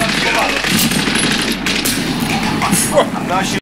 あ、フワ!